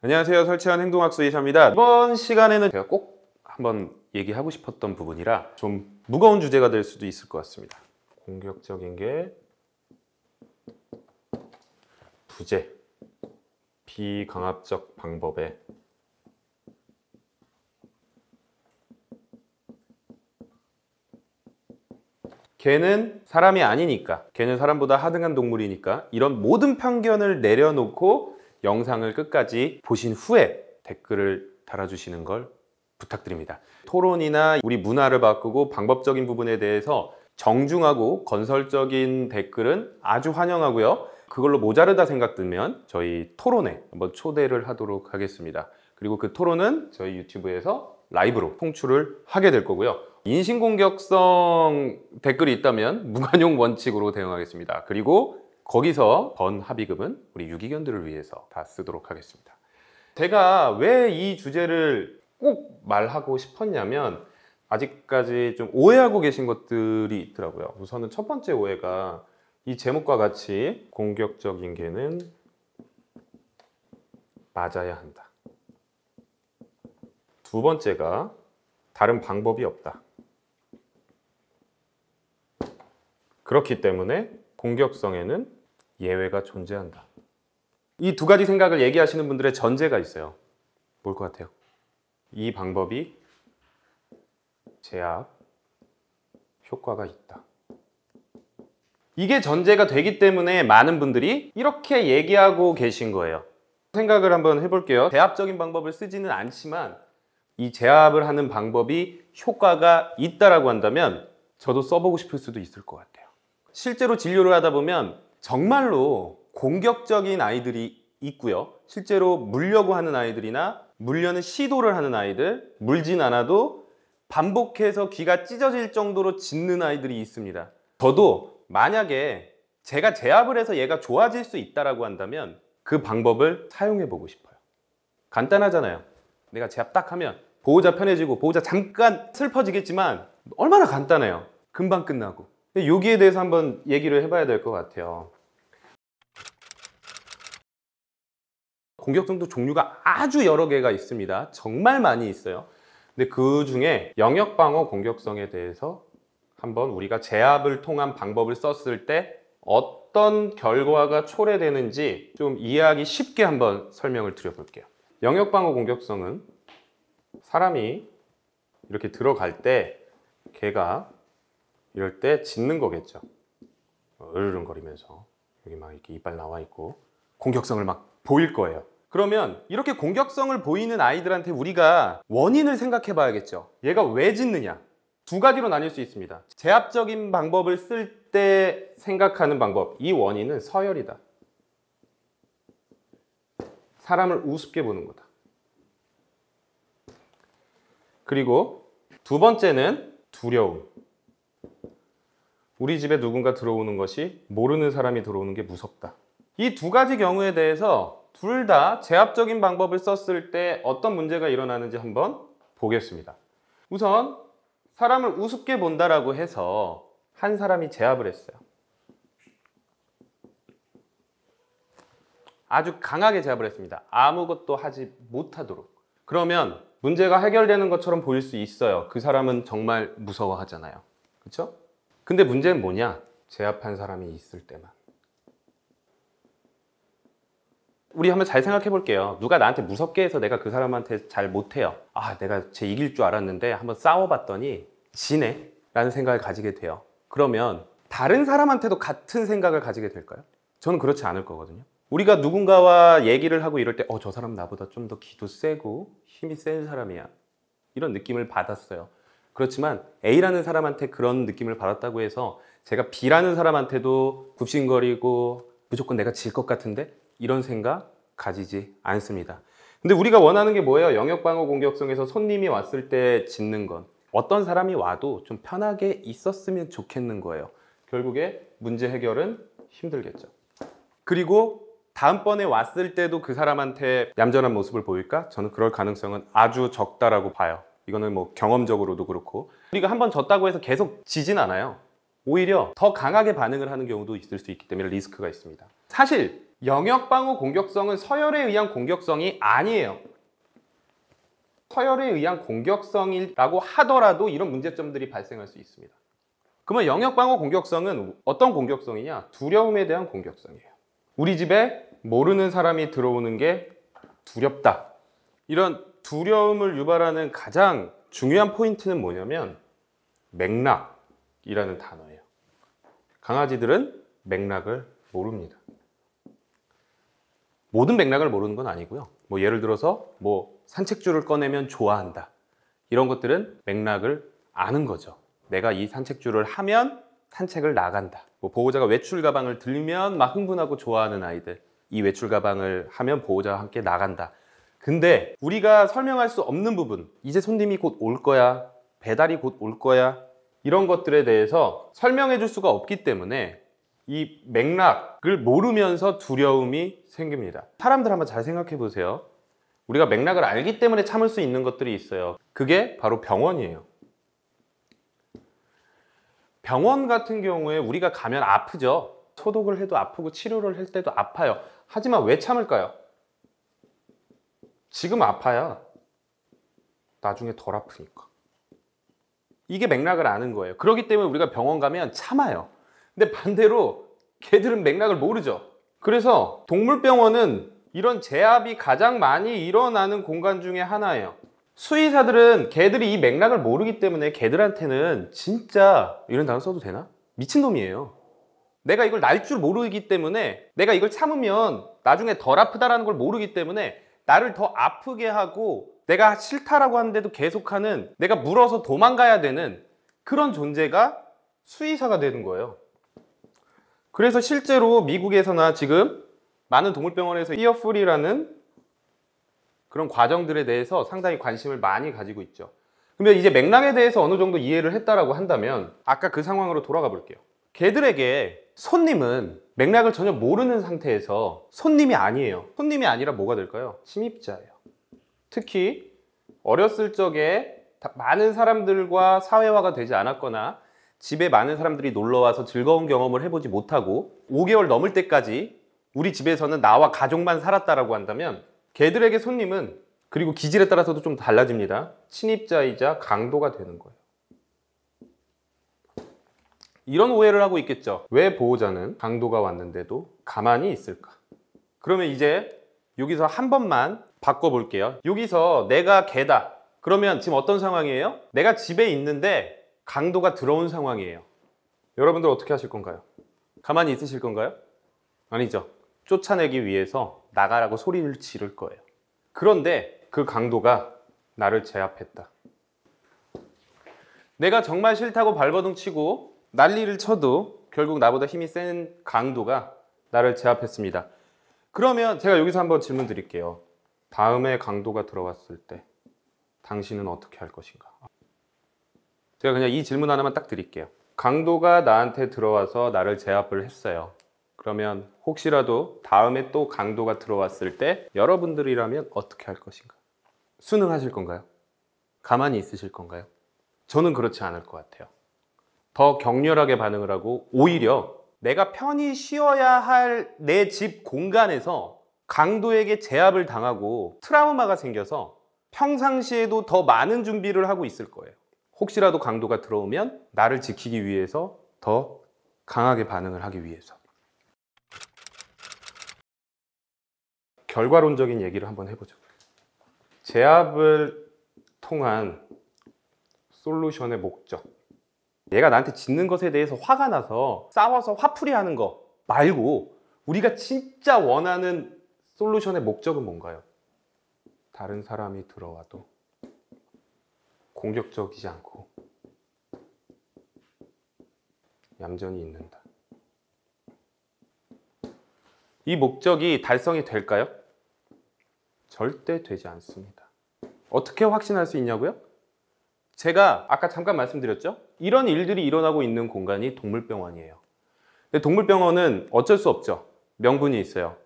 안녕하세요. 설치한 행동학수 이샤입니다. 이번 시간에는 제가 꼭 한번 얘기하고 싶었던 부분이라 좀 무거운 주제가 될 수도 있을 것 같습니다. 공격적인 게 부재, 비강압적 방법에 걔는 사람이 아니니까 걔는 사람보다 하등한 동물이니까 이런 모든 편견을 내려놓고 영상을 끝까지 보신 후에 댓글을 달아주시는 걸 부탁드립니다. 토론이나 우리 문화를 바꾸고 방법적인 부분에 대해서 정중하고 건설적인 댓글은 아주 환영하고요. 그걸로 모자르다 생각들면 저희 토론에 한번 초대를 하도록 하겠습니다. 그리고 그 토론은 저희 유튜브에서 라이브로 송출을 하게 될 거고요. 인신공격성 댓글이 있다면 무관용 원칙으로 대응하겠습니다. 그리고 거기서 번 합의금은 우리 유기견들을 위해서 다 쓰도록 하겠습니다. 제가 왜 이 주제를 꼭 말하고 싶었냐면 아직까지 좀 오해하고 계신 것들이 있더라고요. 우선은 첫 번째 오해가 이 제목과 같이 공격적인 개는 맞아야 한다. 두 번째가 다른 방법이 없다. 그렇기 때문에 공격성에는 예외가 존재한다. 이 두 가지 생각을 얘기하시는 분들의 전제가 있어요. 뭘 것 같아요? 이 방법이 제압 효과가 있다. 이게 전제가 되기 때문에 많은 분들이 이렇게 얘기하고 계신 거예요. 생각을 한번 해볼게요. 제압적인 방법을 쓰지는 않지만 이 제압을 하는 방법이 효과가 있다라고 한다면 저도 써보고 싶을 수도 있을 것 같아요. 실제로 진료를 하다 보면 정말로 공격적인 아이들이 있고요. 실제로 물려고 하는 아이들이나 물려는 시도를 하는 아이들, 물진 않아도 반복해서 귀가 찢어질 정도로 짖는 아이들이 있습니다. 저도 만약에 제가 제압을 해서 얘가 좋아질 수 있다라고 한다면 그 방법을 사용해 보고 싶어요. 간단하잖아요. 내가 제압 딱 하면 보호자 편해지고 보호자 잠깐 슬퍼지겠지만 얼마나 간단해요. 금방 끝나고. 여기에 대해서 한번 얘기를 해봐야 될 것 같아요. 공격성도 종류가 아주 여러 개가 있습니다. 정말 많이 있어요. 근데 그 중에 영역 방어 공격성에 대해서 한번 우리가 제압을 통한 방법을 썼을 때 어떤 결과가 초래되는지 좀 이해하기 쉽게 한번 설명을 드려볼게요. 영역 방어 공격성은 사람이 이렇게 들어갈 때 걔가 이럴 때 짖는 거겠죠. 으르렁거리면서 여기 막 이렇게 이빨 나와 있고 공격성을 막 보일 거예요. 그러면 이렇게 공격성을 보이는 아이들한테 우리가 원인을 생각해 봐야겠죠. 얘가 왜 짖느냐? 두 가지로 나뉠 수 있습니다. 제압적인 방법을 쓸 때 생각하는 방법. 이 원인은 서열이다. 사람을 우습게 보는 거다. 그리고 두 번째는 두려움. 우리 집에 누군가 들어오는 것이 모르는 사람이 들어오는 게 무섭다. 이 두 가지 경우에 대해서 둘 다 제압적인 방법을 썼을 때 어떤 문제가 일어나는지 한번 보겠습니다. 우선 사람을 우습게 본다라고 해서 한 사람이 제압을 했어요. 아주 강하게 제압을 했습니다. 아무것도 하지 못하도록. 그러면 문제가 해결되는 것처럼 보일 수 있어요. 그 사람은 정말 무서워하잖아요. 그렇죠? 근데 문제는 뭐냐? 제압한 사람이 있을 때만. 우리 한번 잘 생각해 볼게요. 누가 나한테 무섭게 해서 내가 그 사람한테 잘 못해요. 아, 내가 쟤 이길 줄 알았는데 한번 싸워봤더니 지네? 라는 생각을 가지게 돼요. 그러면 다른 사람한테도 같은 생각을 가지게 될까요? 저는 그렇지 않을 거거든요. 우리가 누군가와 얘기를 하고 이럴 때, 어, 저 사람 나보다 좀 더 기도 세고 힘이 센 사람이야. 이런 느낌을 받았어요. 그렇지만 A라는 사람한테 그런 느낌을 받았다고 해서 제가 B라는 사람한테도 굽신거리고 무조건 내가 질 것 같은데 이런 생각 가지지 않습니다. 근데 우리가 원하는 게 뭐예요? 영역 방어 공격성에서 손님이 왔을 때 짖는 건 어떤 사람이 와도 좀 편하게 있었으면 좋겠는 거예요. 결국에 문제 해결은 힘들겠죠. 그리고 다음번에 왔을 때도 그 사람한테 얌전한 모습을 보일까? 저는 그럴 가능성은 아주 적다라고 봐요. 이거는 뭐 경험적으로도 그렇고 우리가 한번 졌다고 해서 계속 지진 않아요. 오히려 더 강하게 반응을 하는 경우도 있을 수 있기 때문에 리스크가 있습니다. 사실 영역 방어 공격성은 서열에 의한 공격성이 아니에요. 서열에 의한 공격성이라고 하더라도 이런 문제점들이 발생할 수 있습니다. 그러면 영역 방어 공격성은 어떤 공격성이냐? 두려움에 대한 공격성이에요. 우리 집에 모르는 사람이 들어오는 게 두렵다. 이런 두려움을 유발하는 가장 중요한 포인트는 뭐냐면 맥락이라는 단어예요. 강아지들은 맥락을 모릅니다. 모든 맥락을 모르는 건 아니고요. 뭐 예를 들어서 뭐 산책줄을 꺼내면 좋아한다. 이런 것들은 맥락을 아는 거죠. 내가 이 산책줄을 하면 산책을 나간다. 뭐 보호자가 외출 가방을 들면 막 흥분하고 좋아하는 아이들. 이 외출 가방을 하면 보호자와 함께 나간다. 근데 우리가 설명할 수 없는 부분, 이제 손님이 곧 올 거야, 배달이 곧 올 거야, 이런 것들에 대해서 설명해 줄 수가 없기 때문에 이 맥락을 모르면서 두려움이 생깁니다. 사람들 한번 잘 생각해 보세요. 우리가 맥락을 알기 때문에 참을 수 있는 것들이 있어요. 그게 바로 병원이에요. 병원 같은 경우에 우리가 가면 아프죠. 소독을 해도 아프고 치료를 할 때도 아파요. 하지만 왜 참을까요? 지금 아파야 나중에 덜 아프니까. 이게 맥락을 아는 거예요. 그렇기 때문에 우리가 병원 가면 참아요. 근데 반대로 개들은 맥락을 모르죠. 그래서 동물병원은 이런 제압이 가장 많이 일어나는 공간 중에 하나예요. 수의사들은 개들이 이 맥락을 모르기 때문에 개들한테는 진짜 이런 단어 써도 되나? 미친놈이에요. 내가 이걸 날 줄 모르기 때문에 내가 이걸 참으면 나중에 덜 아프다라는 걸 모르기 때문에 나를 더 아프게 하고 내가 싫다라고 하는데도 계속하는 내가 물어서 도망가야 되는 그런 존재가 수의사가 되는 거예요. 그래서 실제로 미국에서나 지금 많은 동물병원에서 이어풀이라는 그런 과정들에 대해서 상당히 관심을 많이 가지고 있죠. 그러면 이제 맥락에 대해서 어느 정도 이해를 했다라고 한다면 아까 그 상황으로 돌아가 볼게요. 개들에게 손님은 맥락을 전혀 모르는 상태에서 손님이 아니에요. 손님이 아니라 뭐가 될까요? 침입자예요. 특히 어렸을 적에 많은 사람들과 사회화가 되지 않았거나 집에 많은 사람들이 놀러 와서 즐거운 경험을 해보지 못하고 5개월 넘을 때까지 우리 집에서는 나와 가족만 살았다라고 한다면 개들에게 손님은 그리고 기질에 따라서도 좀 달라집니다. 침입자이자 강도가 되는 거예요. 이런 오해를 하고 있겠죠. 왜 보호자는 강도가 왔는데도 가만히 있을까? 그러면 이제 여기서 한 번만 바꿔볼게요. 여기서 내가 개다. 그러면 지금 어떤 상황이에요? 내가 집에 있는데 강도가 들어온 상황이에요. 여러분들 어떻게 하실 건가요? 가만히 있으실 건가요? 아니죠. 쫓아내기 위해서 나가라고 소리를 지를 거예요. 그런데 그 강도가 나를 제압했다. 내가 정말 싫다고 발버둥 치고 난리를 쳐도 결국 나보다 힘이 센 강도가 나를 제압했습니다. 그러면 제가 여기서 한번 질문 드릴게요. 다음에 강도가 들어왔을 때 당신은 어떻게 할 것인가? 제가 그냥 이 질문 하나만 딱 드릴게요. 강도가 나한테 들어와서 나를 제압을 했어요. 그러면 혹시라도 다음에 또 강도가 들어왔을 때 여러분들이라면 어떻게 할 것인가? 순응하실 건가요? 가만히 있으실 건가요? 저는 그렇지 않을 것 같아요. 더 격렬하게 반응을 하고 오히려 내가 편히 쉬어야 할 내 집 공간에서 강도에게 제압을 당하고 트라우마가 생겨서 평상시에도 더 많은 준비를 하고 있을 거예요. 혹시라도 강도가 들어오면 나를 지키기 위해서 더 강하게 반응을 하기 위해서. 결과론적인 얘기를 한번 해보죠. 제압을 통한 솔루션의 목적. 얘가 나한테 짓는 것에 대해서 화가 나서 싸워서 화풀이 하는 거 말고 우리가 진짜 원하는 솔루션의 목적은 뭔가요? 다른 사람이 들어와도 공격적이지 않고 얌전히 있는다. 이 목적이 달성이 될까요? 절대 되지 않습니다. 어떻게 확신할 수 있냐고요? 제가 아까 잠깐 말씀드렸죠? 이런 일들이 일어나고 있는 공간이 동물병원이에요. 동물병원은 어쩔 수 없죠. 명분이 있어요.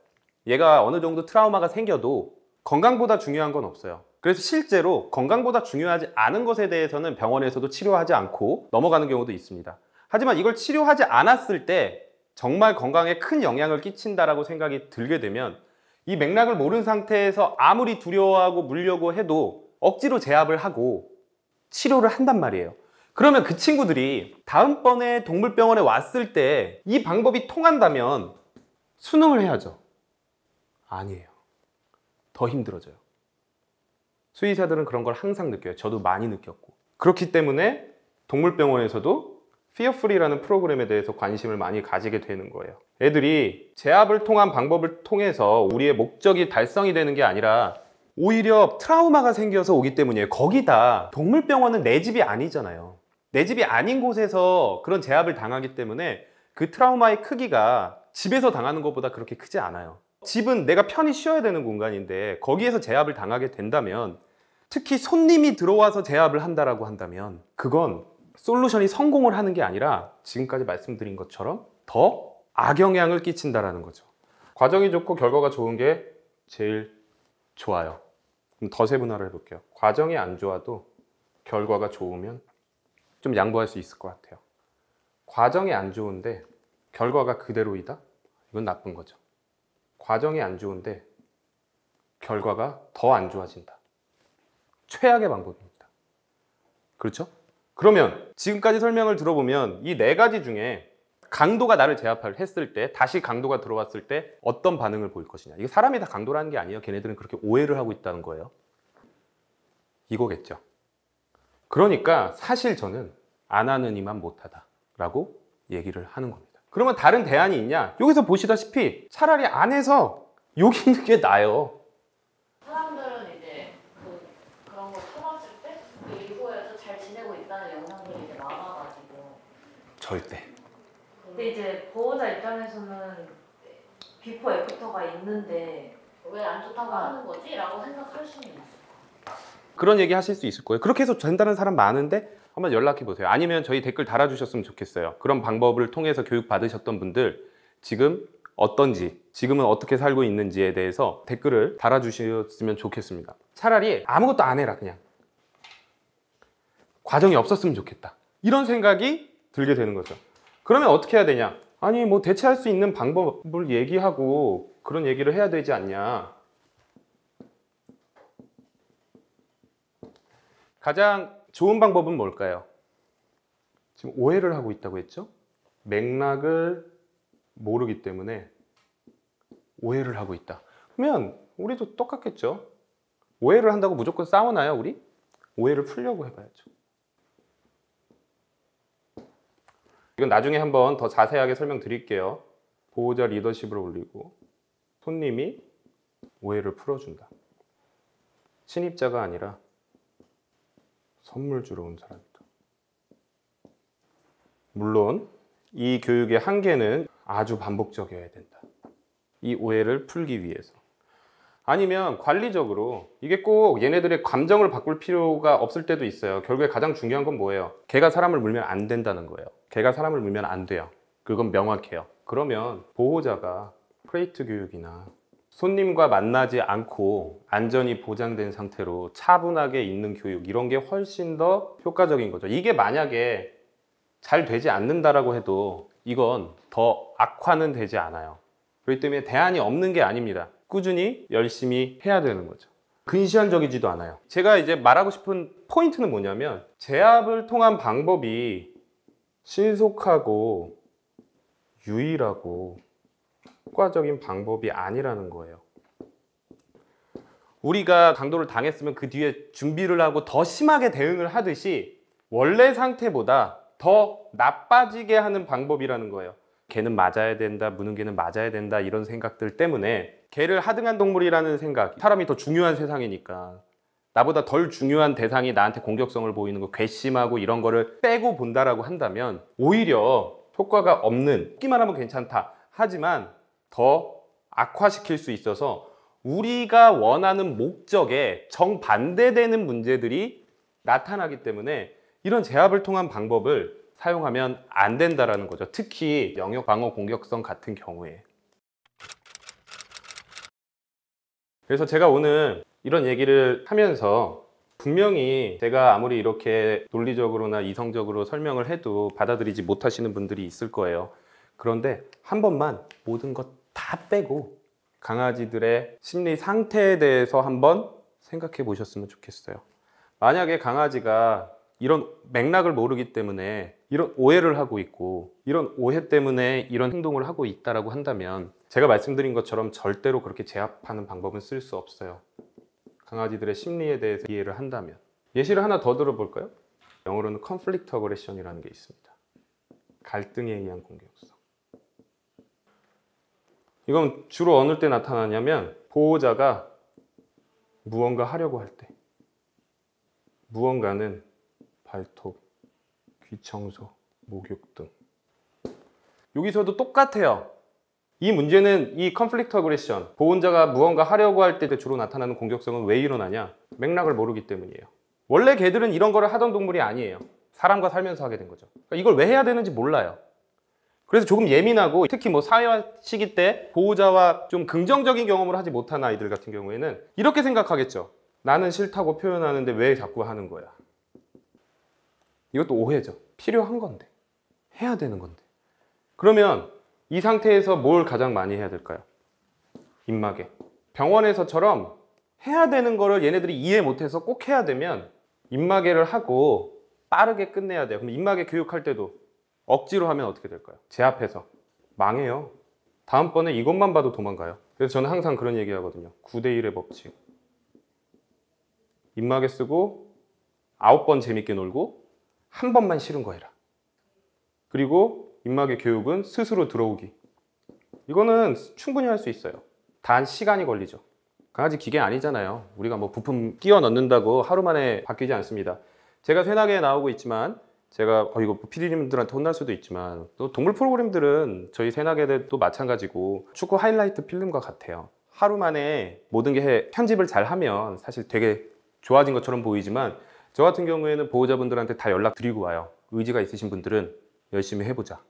얘가 어느 정도 트라우마가 생겨도 건강보다 중요한 건 없어요. 그래서 실제로 건강보다 중요하지 않은 것에 대해서는 병원에서도 치료하지 않고 넘어가는 경우도 있습니다. 하지만 이걸 치료하지 않았을 때 정말 건강에 큰 영향을 끼친다라고 생각이 들게 되면 이 맥락을 모르는 상태에서 아무리 두려워하고 물려고 해도 억지로 제압을 하고 치료를 한단 말이에요. 그러면 그 친구들이 다음번에 동물병원에 왔을 때 이 방법이 통한다면 수능을 해야죠. 아니에요. 더 힘들어져요. 수의사들은 그런 걸 항상 느껴요. 저도 많이 느꼈고. 그렇기 때문에 동물병원에서도 피어프리라는 프로그램에 대해서 관심을 많이 가지게 되는 거예요. 애들이 제압을 통한 방법을 통해서 우리의 목적이 달성이 되는 게 아니라 오히려 트라우마가 생겨서 오기 때문이에요. 거기다 동물병원은 내 집이 아니잖아요. 내 집이 아닌 곳에서 그런 제압을 당하기 때문에 그 트라우마의 크기가 집에서 당하는 것보다 그렇게 크지 않아요. 집은 내가 편히 쉬어야 되는 공간인데 거기에서 제압을 당하게 된다면 특히 손님이 들어와서 제압을 한다라고 한다면 그건 솔루션이 성공을 하는 게 아니라 지금까지 말씀드린 것처럼 더 악영향을 끼친다라는 거죠. 과정이 좋고 결과가 좋은 게 제일 좋아요. 그럼 더 세분화를 해볼게요. 과정이 안 좋아도 결과가 좋으면 좀 양보할 수 있을 것 같아요. 과정이 안 좋은데 결과가 그대로이다? 이건 나쁜 거죠. 과정이 안 좋은데 결과가 더 안 좋아진다. 최악의 방법입니다. 그렇죠? 그러면 지금까지 설명을 들어보면 이 네 가지 중에 강도가 나를 제압을 했을 때 다시 강도가 들어왔을 때 어떤 반응을 보일 것이냐. 이게 사람이 다 강도라는 게 아니에요. 걔네들은 그렇게 오해를 하고 있다는 거예요. 이거겠죠. 그러니까 사실 저는 안 하는 이만 못하다 라고 얘기를 하는 겁니다. 그러면 다른 대안이 있냐? 여기서 보시다시피 차라리 안 해서 여기 있는 게 나아요. 사람들은 이제 그 그런 때그 이후에도 잘 지내고 있다는 영상들이 이제 많아가지고 절대. 근데 이제 보호자 입장에서는 비포 애프터가 있는데 왜 안 좋다고 하는 거지? 라고 생각할 수는 있어 그런 얘기 하실 수 있을 거예요. 그렇게 해서 된다는 사람 많은데 한번 연락해 보세요. 아니면 저희 댓글 달아주셨으면 좋겠어요. 그런 방법을 통해서 교육 받으셨던 분들 지금 어떤지, 지금은 어떻게 살고 있는지에 대해서 댓글을 달아주셨으면 좋겠습니다. 차라리 아무것도 안 해라 그냥. 과정이 없었으면 좋겠다. 이런 생각이 들게 되는 거죠. 그러면 어떻게 해야 되냐? 아니 뭐 대체할 수 있는 방법을 얘기하고 그런 얘기를 해야 되지 않냐? 가장 좋은 방법은 뭘까요? 지금 오해를 하고 있다고 했죠? 맥락을 모르기 때문에 오해를 하고 있다. 그러면 우리도 똑같겠죠? 오해를 한다고 무조건 싸우나요, 우리? 오해를 풀려고 해봐야죠. 이건 나중에 한번 더 자세하게 설명드릴게요. 보호자 리더십을 올리고 손님이 오해를 풀어준다. 신입자가 아니라 선물 주러 온 사람이다. 물론 이 교육의 한계는 아주 반복적이어야 된다. 이 오해를 풀기 위해서. 아니면 관리적으로 이게 꼭 얘네들의 감정을 바꿀 필요가 없을 때도 있어요. 결국에 가장 중요한 건 뭐예요? 개가 사람을 물면 안 된다는 거예요. 개가 사람을 물면 안 돼요. 그건 명확해요. 그러면 보호자가 프레이트 교육이나 손님과 만나지 않고 안전이 보장된 상태로 차분하게 있는 교육 이런 게 훨씬 더 효과적인 거죠. 이게 만약에 잘 되지 않는다라고 해도 이건 더 악화는 되지 않아요. 그렇기 때문에 대안이 없는 게 아닙니다. 꾸준히 열심히 해야 되는 거죠. 근시안적이지도 않아요. 제가 이제 말하고 싶은 포인트는 뭐냐면 제압을 통한 방법이 신속하고 유일하고 효과적인 방법이 아니라는 거예요. 우리가 강도를 당했으면 그 뒤에 준비를 하고 더 심하게 대응을 하듯이 원래 상태보다 더 나빠지게 하는 방법이라는 거예요. 개는 맞아야 된다, 무는 개는 맞아야 된다 이런 생각들 때문에 개를 하등한 동물이라는 생각, 사람이 더 중요한 세상이니까 나보다 덜 중요한 대상이 나한테 공격성을 보이는 거 괘씸하고 이런 거를 빼고 본다라고 한다면 오히려 효과가 없는 끼만 하면 괜찮다. 하지만 더 악화시킬 수 있어서 우리가 원하는 목적에 정반대되는 문제들이 나타나기 때문에 이런 제압을 통한 방법을 사용하면 안 된다라는 거죠. 특히 영역 방어 공격성 같은 경우에. 그래서 제가 오늘 이런 얘기를 하면서 분명히 제가 아무리 이렇게 논리적으로나 이성적으로 설명을 해도 받아들이지 못하시는 분들이 있을 거예요. 그런데 한 번만 모든 것 다 빼고 강아지들의 심리 상태에 대해서 한번 생각해 보셨으면 좋겠어요. 만약에 강아지가 이런 맥락을 모르기 때문에 이런 오해를 하고 있고 이런 오해 때문에 이런 행동을 하고 있다라고 한다면 제가 말씀드린 것처럼 절대로 그렇게 제압하는 방법은 쓸 수 없어요. 강아지들의 심리에 대해서 이해를 한다면 예시를 하나 더 들어볼까요? 영어로는 conflict aggression이라는 게 있습니다. 갈등에 의한 공격성. 이건 주로 어느 때 나타나냐면 보호자가 무언가 하려고 할 때. 무언가는 발톱, 귀 청소, 목욕 등. 여기서도 똑같아요. 이 문제는 이 conflict aggression, 보호자가 무언가 하려고 할 때 주로 나타나는 공격성은 왜 일어나냐? 맥락을 모르기 때문이에요. 원래 개들은 이런 거를 하던 동물이 아니에요. 사람과 살면서 하게 된 거죠. 그러니까 이걸 왜 해야 되는지 몰라요. 그래서 조금 예민하고 특히 뭐 사회화 시기 때 보호자와 좀 긍정적인 경험을 하지 못한 아이들 같은 경우에는 이렇게 생각하겠죠. 나는 싫다고 표현하는데 왜 자꾸 하는 거야? 이것도 오해죠. 필요한 건데. 해야 되는 건데. 그러면 이 상태에서 뭘 가장 많이 해야 될까요? 입마개. 병원에서처럼 해야 되는 거를 얘네들이 이해 못해서 꼭 해야 되면 입마개를 하고 빠르게 끝내야 돼요. 그럼 입마개 교육할 때도 억지로 하면 어떻게 될까요? 제 앞에서 망해요. 다음번에 이것만 봐도 도망가요. 그래서 저는 항상 그런 얘기 하거든요. 9대1의 법칙. 입마개 쓰고 아홉 번 재밌게 놀고 한 번만 싫은 거 해라. 그리고 입마개 교육은 스스로 들어오기. 이거는 충분히 할 수 있어요. 단 시간이 걸리죠. 강아지 기계 아니잖아요. 우리가 뭐 부품 끼워 넣는다고 하루 만에 바뀌지 않습니다. 제가 세나게 나오고 있지만 제가 어 이거 PD님들한테 혼날 수도 있지만 또 동물 프로그램들은 저희 세나게도 마찬가지고 축구 하이라이트 필름과 같아요. 하루 만에 모든 게 편집을 잘 하면 사실 되게 좋아진 것처럼 보이지만 저 같은 경우에는 보호자분들한테 다 연락 드리고 와요. 의지가 있으신 분들은 열심히 해보자.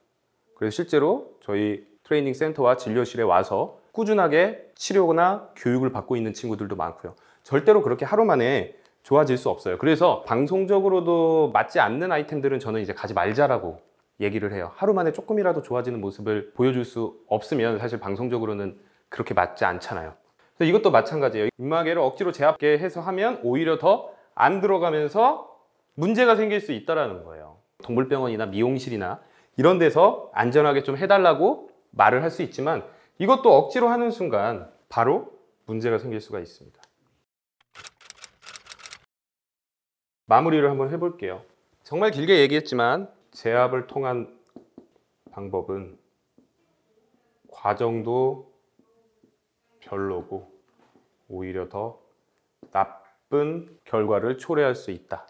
그래서 실제로 저희 트레이닝 센터와 진료실에 와서 꾸준하게 치료나 교육을 받고 있는 친구들도 많고요. 절대로 그렇게 하루 만에 좋아질 수 없어요. 그래서 방송적으로도 맞지 않는 아이템들은 저는 이제 가지 말자라고 얘기를 해요. 하루 만에 조금이라도 좋아지는 모습을 보여줄 수 없으면 사실 방송적으로는 그렇게 맞지 않잖아요. 그래서 이것도 마찬가지예요. 입마개를 억지로 제압게 해서 하면 오히려 더 안 들어가면서 문제가 생길 수 있다라는 거예요. 동물병원이나 미용실이나 이런 데서 안전하게 좀 해달라고 말을 할 수 있지만 이것도 억지로 하는 순간 바로 문제가 생길 수가 있습니다. 마무리를 한번 해볼게요. 정말 길게 얘기했지만 제압을 통한 방법은 과정도 별로고 오히려 더 나쁜 결과를 초래할 수 있다.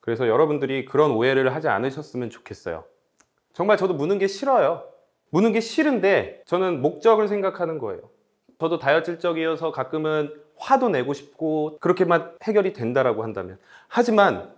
그래서 여러분들이 그런 오해를 하지 않으셨으면 좋겠어요. 정말 저도 무는 게 싫어요. 무는 게 싫은데 저는 목적을 생각하는 거예요. 저도 다혈질적이어서 가끔은 화도 내고 싶고 그렇게만 해결이 된다라고 한다면 하지만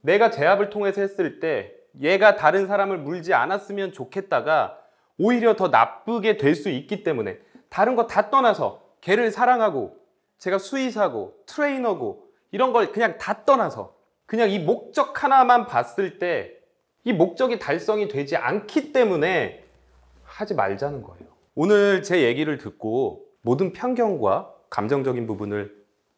내가 제압을 통해서 했을 때 얘가 다른 사람을 물지 않았으면 좋겠다가 오히려 더 나쁘게 될 수 있기 때문에 다른 거 다 떠나서 개를 사랑하고 제가 수의사고 트레이너고 이런 걸 그냥 다 떠나서 그냥 이 목적 하나만 봤을 때 이 목적이 달성이 되지 않기 때문에 하지 말자는 거예요. 오늘 제 얘기를 듣고 모든 편견과 감정적인 부분을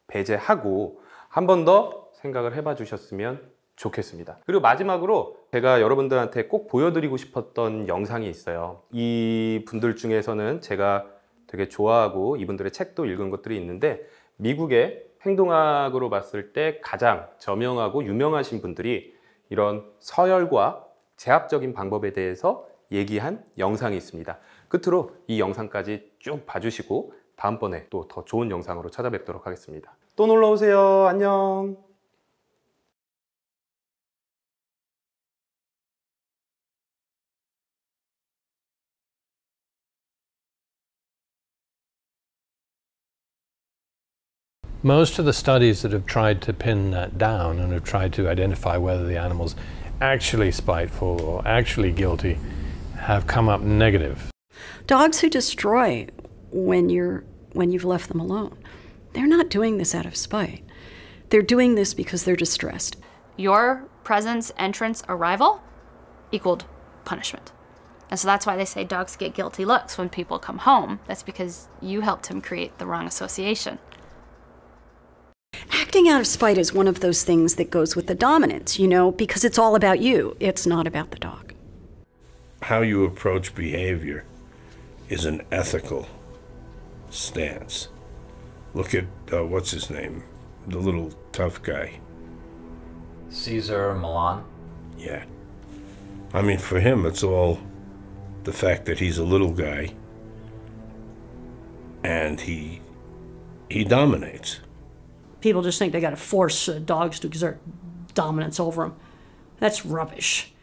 배제하고 한 번 더 생각을 해봐 주셨으면 좋겠습니다. 그리고 마지막으로 제가 여러분들한테 꼭 보여드리고 싶었던 영상이 있어요. 이 분들 중에서는 제가 되게 좋아하고 이분들의 책도 읽은 것들이 있는데 미국의 행동학으로 봤을 때 가장 저명하고 유명하신 분들이 이런 서열과 제압적인 방법에 대해서 얘기한 영상이 있습니다. 끝으로 이 영상까지 쭉 봐주시고 다음번에 또 더 좋은 영상으로 찾아뵙도록 하겠습니다. 또 놀러 오세요. 안녕. Most of the studies that have tried to pin that down and have tried to identify whether the animal's actually spiteful or actually guilty have come up negative. Dogs who destroy when you're when you've left them alone. They're not doing this out of spite. They're doing this because they're distressed. Your presence, entrance, arrival equaled punishment. And so that's why they say dogs get guilty looks when people come home. That's because you helped him create the wrong association. Acting out of spite is one of those things that goes with the dominance, you know, because it's all about you. It's not about the dog. How you approach behavior is an ethical stance. Look at uh, what's his name, the little tough guy. Caesar Milan. Yeah. I mean, for him, it's all the fact that he's a little guy and he he dominates. People just think they got to force uh, dogs to exert dominance over them. That's rubbish.